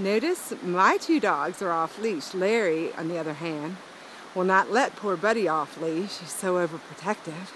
Notice my two dogs are off leash. Larry, on the other hand, will not let poor Buddy off leash. He's so overprotective.